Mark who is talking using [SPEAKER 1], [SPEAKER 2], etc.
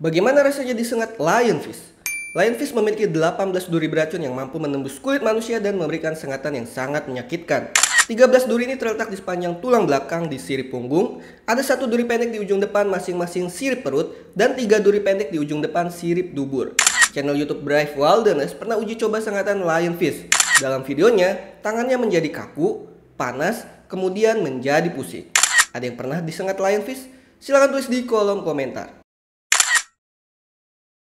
[SPEAKER 1] Bagaimana rasanya disengat lionfish? Lionfish memiliki 18 duri beracun yang mampu menembus kulit manusia dan memberikan sengatan yang sangat menyakitkan. 13 duri ini terletak di sepanjang tulang belakang di sirip punggung, ada satu duri pendek di ujung depan masing-masing sirip perut, dan tiga duri pendek di ujung depan sirip dubur. Channel YouTube Brave Wilderness pernah uji coba sengatan lionfish. Dalam videonya, tangannya menjadi kaku, panas, kemudian menjadi pusing. Ada yang pernah disengat lionfish? Silahkan tulis di kolom komentar.